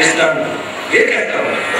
इसका ये कहता हूँ।